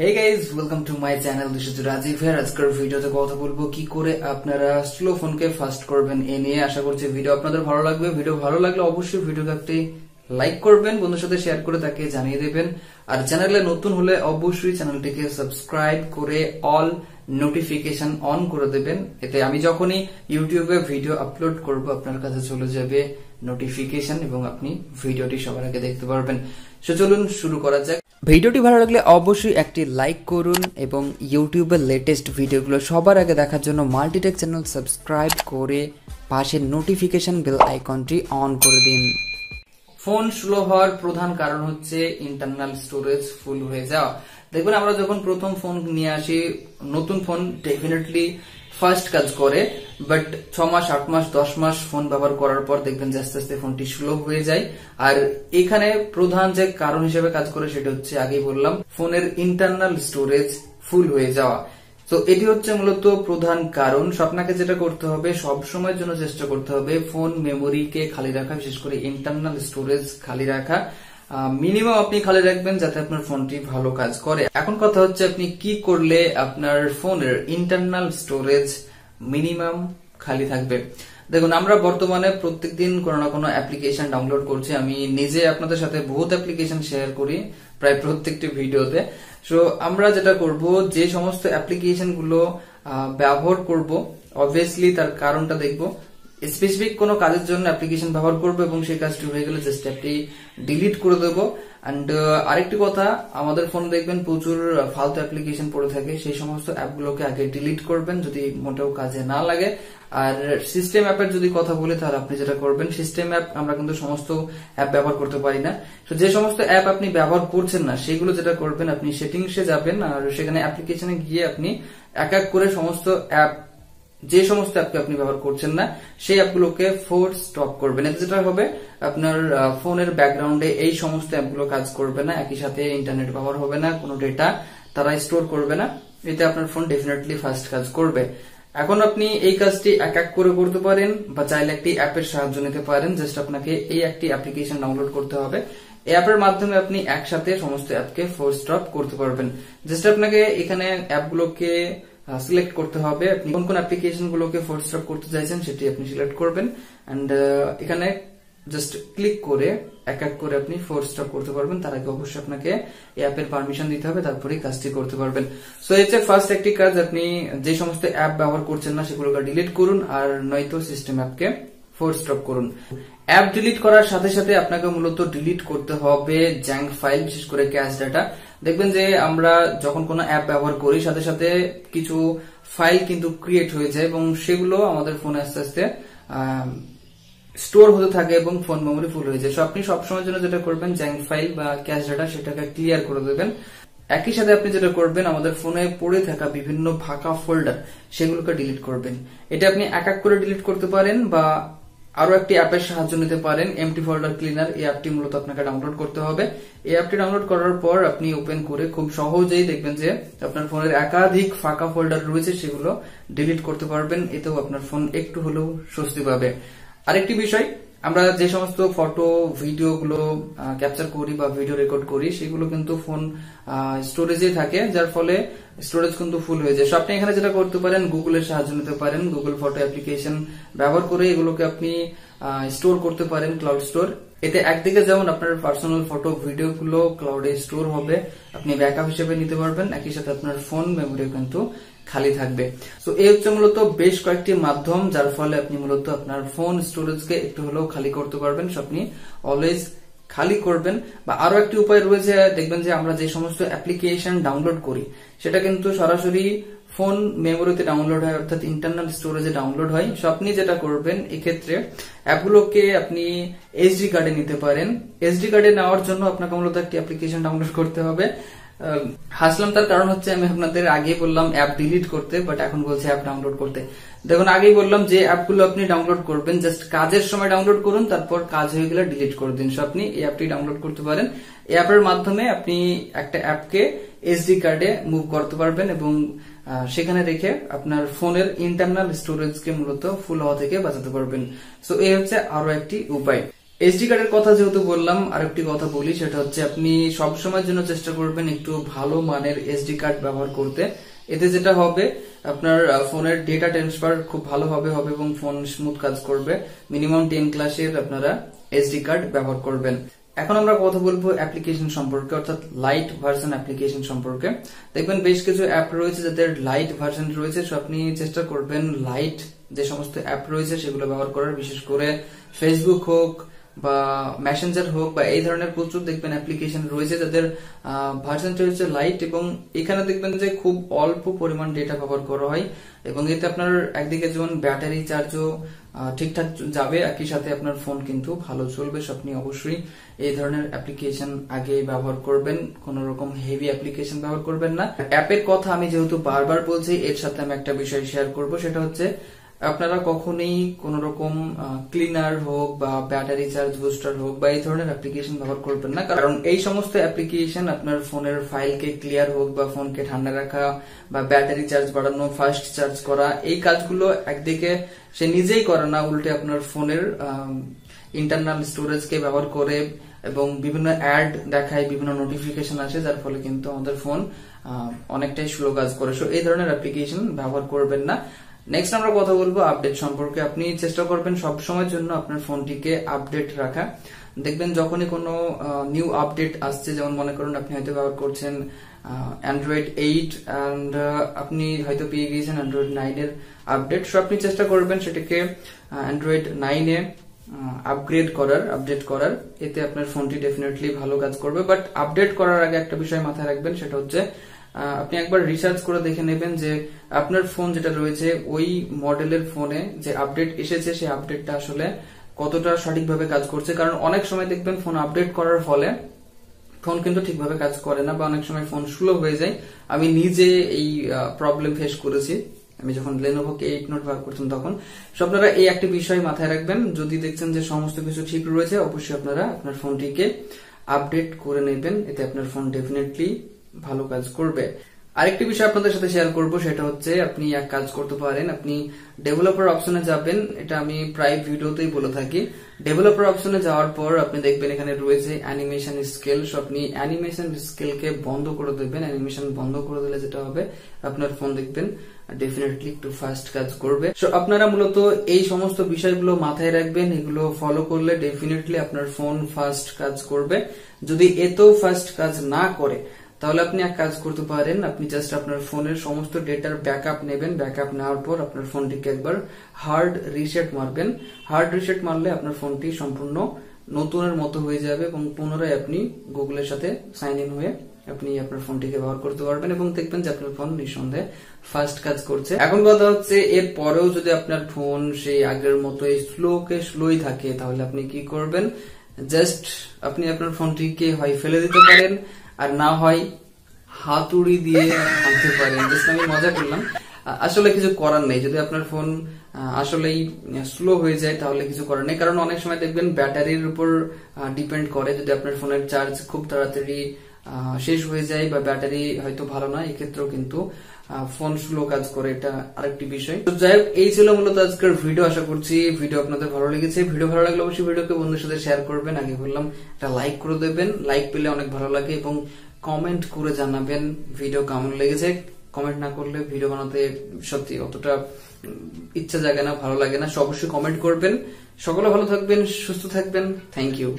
Hey guys welcome to my channel this Rajib here আজকের ভিডিওতে কথা বলব কি করে আপনারা স্লো ফোনকে ফাস্ট করবেন এ নিয়ে। আশা করছি ভিডিও আপনাদের ভালো লাগবে। ভিডিও ভালো লাগলে অবশ্যই ভিডিওকে একটি লাইক করবেন বন্ধুর সাথে শেয়ার করে তাকে জানিয়ে দেবেন। আর চ্যানেলে নতুন হলে অবশ্যই চ্যানেলটিকে সাবস্ক্রাইব করে অল নোটিফিকেশন অন করে দেবেন। এতে আমি যখনই ইউটিউবে ভিডিও আপলোড করব, আপনার কাছে চলে যাবে নোটিফিকেশন এবং আপনি ভিডিওটি সবার আগে দেখতে পারবেন। সো চলুন শুরু করা যাক। ভিডিওটি ভালো লাগলে অবশ্যই একটি লাইক করুন এবং ইউটিউবের লেটেস্ট ভিডিওগুলো সবার আগে দেখার জন্য মাল্টিটেক চ্যানেল সাবস্ক্রাইব করে পাশের নোটিফিকেশন বেল আইকনটি অন করে দিন। ফোন স্লো হওয়ার প্রধান কারণ হচ্ছে ইন্টারনাল স্টোরেজ ফুল হয়ে যাওয়া। দেখবেন আমরা যখন প্রথম ফোন নিয়ে আসি নতুন ফোন ডেফিনেটলি ফার্স্ট কাজ করে বাট ছ মাস আট মাস দশ মাস ফোন ব্যবহার করার পর দেখবেন যে আস্তে আস্তে ফোনটি স্লো হয়ে যায়। আর এখানে প্রধান যে কারণ হিসেবে কাজ করে সেটা হচ্ছে আগেই বললাম ফোনের ইন্টারনাল স্টোরেজ ফুল হয়ে যাওয়া। তো এটি হচ্ছে মূলত প্রধান কারণ। আপনাকে যেটা করতে হবে, সব সময়ের জন্য চেষ্টা করতে হবে ফোন মেমোরিকে খালি রাখা, বিশেষ করে ইন্টারনাল স্টোরেজ খালি রাখা। মিনিমাম আপনি খালি রাখবেন যাতে আপনার ফোনটি ভালো কাজ করে। এখন কথা হচ্ছে আপনি কি করলে আপনার ফোনের ইন্টারনাল স্টোরেজ মিনিমাম খালি থাকবে? দেখুন, আমরা বর্তমানে প্রত্যেকদিন কোনো না কোনো অ্যাপ্লিকেশন ডাউনলোড করছি। আমি নিজে আপনাদের সাথে বহুত অ্যাপ্লিকেশন শেয়ার করি প্রায় প্রত্যেকটি ভিডিওতে। সো আমরা যেটা করব, যে সমস্ত অ্যাপ্লিকেশনগুলো ব্যবহার করব অবভিয়াসলি তার কারণটা দেখব। স্পেসিফিক কোনো কাজের জন্য অ্যাপ্লিকেশন ব্যবহার করব এবং সেই কাজটি হয়ে গেলে জাস্ট অ্যাপটি ডিলিট করে দেবো। অ্যান্ড আরেকটি কথা, আমাদের ফোন দেখবেন প্রচুর ফালতু অ্যাপ্লিকেশন পড়ে থাকে। সেই সমস্ত অ্যাপগুলোকে আগে ডিলিট করবেন যদি মোটেও কাজে না লাগে। আর সিস্টেম অ্যাপের যদি কথা বলি, তাহলে আপনি যেটা করবেন সিস্টেম অ্যাপ আমরা কিন্তু সমস্ত অ্যাপ ব্যবহার করতে পারি না। তো যে সমস্ত অ্যাপ আপনি ব্যবহার করছেন না, সেগুলো যেটা করবেন, আপনি সেটিংসে যাবেন আর সেখানে অ্যাপ্লিকেশনে গিয়ে আপনি এক এক করে সমস্ত অ্যাপ যে সমস্ত অ্যাপকে আপনি ব্যবহার করছেন না, সেই অ্যাপগুলোকে ফোর স্টপ করবেন। এতে যেটা হবে, আপনার ফোনের ব্যাকগ্রাউন্ডে এই সমস্ত অ্যাপগুলো কাজ করবে না, একই সাথে ইন্টারনেট ব্যবহার হবে না, কোনো ডেটা তারা স্টোর করবে না। এতে আপনার ফোন ডেফিনেটলি ফার্স্ট কাজ করবে। এখন আপনি এই কাজটি এক এক করে করতে পারেন, বা চাইলে একটি অ্যাপের সাহায্য নিতে পারেন। জাস্ট আপনাকে এই একটি অ্যাপ্লিকেশন ডাউনলোড করতে হবে। অ্যাপের মাধ্যমে আপনি একসাথে সমস্ত অ্যাপকে ফোর স্টপ করতে পারবেন। জাস্ট আপনাকে এখানে অ্যাপগুলোকে সিলেক্ট করতে হবে। আপনি কোন কোন অ্যাপ্লিকেশন গুলোকে ফোর স্টপ করতে চাইছেন সেটি আপনি সিলেক্ট করবেন। অ্যান্ড এখানে জাস্ট ক্লিক করে এক এক করে আপনি ফোর স্টপ করতে পারবেন। তার আগে অবশ্যই আপনাকে এই অ্যাপের পারমিশন দিতে হবে। তারপরে কাজটি করতে পারবেন। সো হচ্ছে ফার্স্ট একটি কাজ। আপনি যে সমস্ত অ্যাপ ব্যবহার করছেন না, সেগুলোকে ডিলিট করুন আর নয়তো সিস্টেম অ্যাপকে ফোর স্টপ করুন। অ্যাপ ডিলিট করার সাথে সাথে আপনাকে মূলত ডিলিট করতে হবে জ্যাঙ্ক ফাইল বিশেষ করে ক্যাশ ডাটা দেখবেন যে আমরা যখন কোনো অ্যাপ ব্যবহার করি, সাথে সাথে কিছু ফাইল কিন্তু ক্রিয়েট হয়ে যায় এবং সেগুলো আমাদের ফোনে আস্তে আস্তে স্টোর হতে থাকে এবং ফোন মেমোরি ফুল হয়ে যায়। সো আপনি সবসময়ের জন্য যেটা করবেন জ্যাঙ্ক ফাইল বা ক্যাশ ডাটা সেটাকে ক্লিয়ার করে দেবেন। একই সাথে আপনি যেটা করবেন, আমাদের ফোনে পড়ে থাকা বিভিন্ন ফাঁকা ফোল্ডার সেগুলোকে ডিলিট করবেন। এটা আপনি এক এক করে ডিলিট করতে পারেন বা আরও একটি অ্যাপের সাহায্য নিতে পারেন। এমটি ফোল্ডার ক্লিনার এই অ্যাপটি মূলত আপনাকে ডাউনলোড করতে হবে। এই অ্যাপটি ডাউনলোড করার পর আপনি ওপেন করে খুব সহজেই দেখবেন যে আপনার ফোনের একাধিক ফাঁকা ফোল্ডার রয়েছে, সেগুলো ডিলিট করতে পারবেন। এতেও আপনার ফোন একটু হলেও স্বস্তি পাবে। আরেকটি বিষয় আমরা যে সমস্ত ফটো ভিডিও গুলো ক্যাপচার করি বা ভিডিও রেকর্ড করি, সেগুলো কিন্তু ফোন স্টোরেজে থাকে, যার ফলে স্টোরেজ কিন্তু ফুল হয়ে যায়। আপনি এখানে যেটা করতে পারেন গুগলের সাহায্য নিতে পারেন। গুগল ফটো অ্যাপ্লিকেশন ব্যবহার করে এগুলোকে আপনি স্টোর করতে পারেন ক্লাউড স্টোর এতে একদিকে যেমন আপনার পার্সোনাল ফটো ভিডিও গুলো ক্লাউডে স্টোর হবে, আপনি ব্যাকআপ হিসেবে নিতে পারবেন, একই সাথে আপনার ফোন মেমোরি কিন্তু খালি থাকবে। তো এই হচ্ছে মূলত বেশ কয়েকটি মাধ্যম, যার ফলে আপনি মূলত আপনার ফোন স্টোরেজকে একটু হলেও খালি করতে পারবেন আপনি অলওয়েজ খালি করবেন। বা আরও একটি উপায় রয়েছে, দেখবেন যে আমরা যে সমস্ত অ্যাপ্লিকেশন ডাউনলোড করি, সেটা কিন্তু সরাসরি ফোন মেমোরিতে ডাউনলোড হয়, অর্থাৎ ইন্টারনাল স্টোরেজে ডাউনলোড হয়। সো আপনি যেটা করবেন এক্ষেত্রে অ্যাপগুলোকে আপনি এসডি কার্ডে নিতে পারেন। এসডি কার্ডে নেওয়ার জন্য আপনাকে মূলত একটি অ্যাপ্লিকেশন ডাউনলোড করতে হবে। হাসলাম, তার কারণ হচ্ছে আমি আপনাদের আগে বললাম অ্যাপ ডিলিট করতে বাট এখন বলছে অ্যাপ ডাউনলোড করতে। দেখুন, আগেই বললাম যে অ্যাপগুলো আপনি ডাউনলোড করবেন জাস্ট কাজের সময় ডাউনলোড করুন, তারপর কাজ হয়ে গেলে ডিলিট করে দিন। সো আপনি এই অ্যাপটি ডাউনলোড করতে পারেন। এই অ্যাপের মাধ্যমে আপনি একটা অ্যাপকে এসডি কার্ডে মুভ করতে পারবেন এবং সেখানে রেখে আপনার ফোনের ইন্টারনাল স্টোরেজকে মূলত ফুল হওয়া থেকে বাঁচাতে পারবেন। সো এই হচ্ছে আরও একটি উপায়। এসডি কার্ডের কথা যেহেতু বললাম, আরেকটি কথা বলি, সেটা হচ্ছে আপনি সব সময়ের জন্য চেষ্টা করবেন একটু ভালো মানের এসডি কার্ড ব্যবহার করতে। এতে যেটা হবে, আপনার ফোনের ডেটা ট্রান্সফার খুব ভালোভাবে হবে এবং ফোন স্মুথ কাজ করবে। মিনিমাম টেন ক্লাসের আপনারা এসডি কার্ড ব্যবহার করবেন। এখন আমরা কথা বলব অ্যাপ্লিকেশন সম্পর্কে, অর্থাৎ লাইট ভার্সন অ্যাপ্লিকেশন সম্পর্কে। দেখবেন বেশ কিছু অ্যাপ রয়েছে যাদের লাইট ভার্সন রয়েছে সো আপনি চেষ্টা করবেন লাইট যে সমস্ত অ্যাপ রয়েছে সেগুলো ব্যবহার করার, বিশেষ করে ফেসবুক হোক বা মেসেঞ্জার হোক বা এই ধরনের প্রচুর দেখবেন অ্যাপ্লিকেশন রয়েছে যাদের ভার্সনটা হচ্ছে লাইট এবং এখানে দেখবেন যে খুব অল্প পরিমাণ ডেটা ব্যবহার করা হয় এবং এতে আপনার একদিকে যেমন ব্যাটারি চার্জও ঠিকঠাক যাবে, একই সাথে আপনার ফোন কিন্তু ভালো চলবে। আপনি অবশ্যই এই ধরনের অ্যাপ্লিকেশন আগে ব্যবহার করবেন। কোন রকম হেভি অ্যাপ্লিকেশন ব্যবহার করবেন না। অ্যাপের কথা আমি যেহেতু বারবার বলছি, এর সাথে আমি একটা বিষয় শেয়ার করব। সেটা হচ্ছে আপনারা কখনোই কোন রকম ক্লিনার হোক বা ব্যাটারি চার্জ বুস্টার হোক বা এই ধরনের অ্যাপ্লিকেশন ব্যবহার করবেন না। কারণ এই সমস্ত অ্যাপ্লিকেশন আপনার ফোনের ফাইলকে ক্লিয়ার হোক বা ফোনকে ঠান্ডা রাখা বা ব্যাটারি চার্জ বাড়ানো ফাস্ট চার্জ করা, এই কাজগুলো একদিকে সে নিজেই করে না, উল্টে আপনার ফোনের ইন্টারনাল স্টোরেজকে ব্যবহার করে এবং বিভিন্ন অ্যাড দেখায়, বিভিন্ন নোটিফিকেশন আসে, যার ফলে কিন্তু আমাদের ফোন অনেকটাই স্লো কাজ করে। সো এই ধরনের অ্যাপ্লিকেশন ব্যবহার করবেন না। নেক্সট আমরা কথা বলব আপডেট সম্পর্কে। আপনি চেষ্টা করবেন সব সময়ের জন্য আপনার ফোনটিকে আপডেট রাখা। দেখবেন যখনই কোনো নিউ আপডেট আসছে, যেমন মনে করুন আপনি হয়তো ব্যবহার করছেন অ্যান্ড্রয়েড এইট অ্যান্ড আপনি হয়তো পেয়ে গিয়েছেন অ্যান্ড্রয়েড নাইনের আপডেট সো আপনি চেষ্টা করবেন সেটাকে অ্যান্ড্রয়েড নাইনে আপগ্রেড করার আপডেট করার। এতে আপনার ফোনটি ডেফিনেটলি ভালো কাজ করবে। বাট আপডেট করার আগে একটা বিষয় মাথায় রাখবেন, সেটা হচ্ছে আপনি একবার রিসার্চ করে দেখে নেবেন যে আপনার ফোন যেটা রয়েছে, ওই মডেলের ফোনে যে আপডেট এসেছে, সেই আপডেটটা আসলে কতটা সঠিকভাবে কাজ করছে। কারণ অনেক সময় দেখবেন ফোন আপডেট করার ফলে ফোন কিন্তু ঠিকভাবে কাজ করে না বা অনেক সময় ফোন স্লো হয়ে যায়। আমি নিজে এই প্রবলেম ফেস করেছি। আমি যখন লেনোভো কে এইট নোট ব্যবহার করতাম তখন। সো আপনারা এই একটি বিষয় মাথায় রাখবেন। যদি দেখছেন যে সমস্ত কিছু ঠিক রয়েছে, অবশ্যই আপনারা আপনার ফোনটিকে আপডেট করে নেবেন। এতে আপনার ফোন ডেফিনেটলি ভালো কাজ করবে। আরেকটি বিষয় আপনাদের সাথে শেয়ার করব, সেটা হচ্ছে আপনি এক কাজ করতে পারেন, আপনি ডেভেলপার অপশনে যাবেন, এটা আমি প্রায় ভিডিওতেই বলে থাকি। ডেভেলপার অপশনে যাওয়ার পর আপনি দেখবেন এখানে রয়েছে অ্যানিমেশন স্কেল সো আপনি অ্যানিমেশন স্কেলকে বন্ধ করে দেবেন অ্যানিমেশন বন্ধ করে দিলে যেটা হবে, আপনার ফোন দেখবেন ডেফিনেটলি একটু ফাস্ট কাজ করবে। সো আপনারা মূলত এই সমস্ত বিষয়গুলো মাথায় রাখবেন, এগুলো ফলো করলে ডেফিনেটলি আপনার ফোন ফাস্ট কাজ করবে। যদি এতেও ফাস্ট কাজ না করে তাহলে আপনি এক কাজ করতে পারেন, আপনি জাস্ট আপনার ফোনের সমস্ত ডেটার ব্যাকআপ নেবেন ব্যাকআপ নেওয়ার পর আপনার ফোনটিকে একবার হার্ড রিসেট মারবেন। হার্ড রিসেট মারলে আপনার ফোনটি সম্পূর্ণ নতুনের মতো হয়ে যাবে এবং পুনরায় আপনি গুগলের সাথে সাইন ইন হয়ে আপনি আপনার ফোনটিকে ব্যবহার করতে পারবেন এবং দেখবেন যে আপনার ফোন নিঃসন্দেহে ফাস্ট কাজ করছে। এখন কথা হচ্ছে, এর পরেও যদি আপনার ফোন সেই আগের মতো স্লো কে স্লোই থাকে, তাহলে আপনি কি করবেন? জাস্ট আপনি আপনার ফোনটিকে হয় ফেলে দিতে পারেন আর না হয় হাতুড়ি দিয়ে ভাঙতে পারেন। জাস্ট আমি মজা করলাম। আসলে কিছু করার নেই। যদি আপনার ফোন আসলেই স্লো হয়ে যায়, তাহলে কিছু করার নেই। কারণ অনেক সময় দেখবেন ব্যাটারির উপর ডিপেন্ড করে। যদি আপনার ফোনের চার্জ খুব তাড়াতাড়ি শেষ হয়ে যায় বা ব্যাটারি হয়তো ভালো না, এক্ষেত্রেও কিন্তু ফোন স্লো কাজ করে, এটা আরেকটি বিষয়। তো যাই হোক, এই ছিল মূলত আজকের ভিডিও আশা করছি ভিডিও আপনাদের ভালো লেগেছে। ভিডিও ভালো লাগলে অবশ্যই ভিডিওকে বন্ধুদের সাথে শেয়ার করবেন। আগে বললাম, একটা লাইক করে দেবেন। লাইক পেলে অনেক ভালো লাগে এবং কমেন্ট করে জানাবেন ভিডিও কেমন লেগেছে। কমেন্ট না করলে ভিডিও বানাতে সত্যি অতটা ইচ্ছা জাগে না, ভালো লাগে না। অবশ্যই কমেন্ট করবেন। সকলে ভালো থাকবেন, সুস্থ থাকবেন। Thank you